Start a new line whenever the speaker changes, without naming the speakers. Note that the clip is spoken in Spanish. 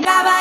graba